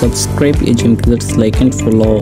subscribe and click the like and follow.